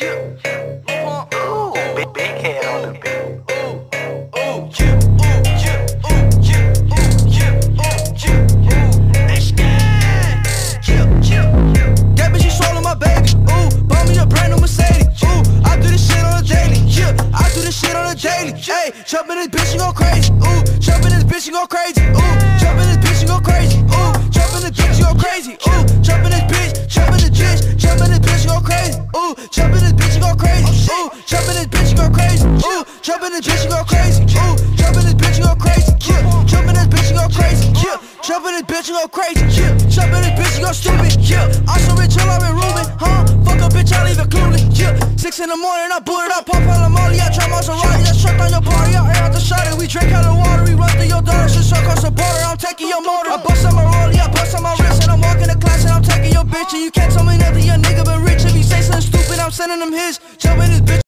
you. Ooh, big, head on the beat. Hey, jumpin' this bitch and go crazy. Ooh, jumpin' this bitch and go crazy. Ooh, jumpin' this bitch and go crazy. Ooh, jumpin' this bitch and go crazy. Ooh, jumpin' this bitch, jumpin' this bitch, jumpin' this bitch and go crazy. Ooh, jumpin' Ooh, jump in this bitch and go crazy. Ooh, jump in this bitch and go crazy. Ooh, jump in this bitch and go crazy. Yeah, jump in this bitch and go crazy. Yeah, jump in this bitch and go crazy. Yeah, jump in this bitch and go stupid. Yeah, I so rich till I've been Ruben. Huh? Fuck a bitch, I leave it clueless. Yeah, six in the morning, I boot it up, pop out the molly, I try Maserati, that's truck on your party, I air out the shot We drink out of water, we run through your daughter, shit suck across the border. I'm taking your motor. I bust on my rollie, I bust on my wrist, and I'm walking the class, and I'm taking your bitch, and you can't tell me nothing, your nigga sending them his. Jump in this bitch.